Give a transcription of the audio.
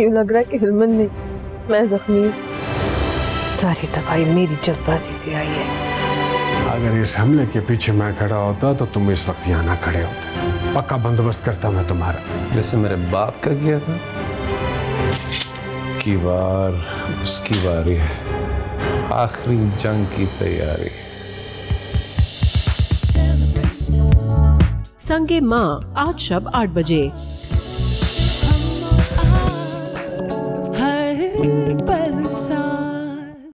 यूँ लग रहा है कि हिलमन नहीं मैं जख्मी हूँ। सारी तबाही मेरी जल्दबाजी से आई है। अगर इस हमले के पीछे मैं खड़ा होता तो तुम इस वक्त यहाँ ना खड़े होते। पक्का बंदोबस्त करता मैं तुम्हारा। जैसे मेरे बाप का किया था। की बार उसकी बारी है। आखिरी जंग की तैयारी। संगे माँ आज शब आठ बजे। Bye.